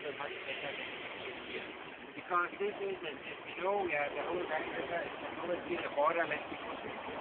much better than Shakespeare. Because this is, as you know, we are the whole Calcutta, it's always been a border like people, 57 years.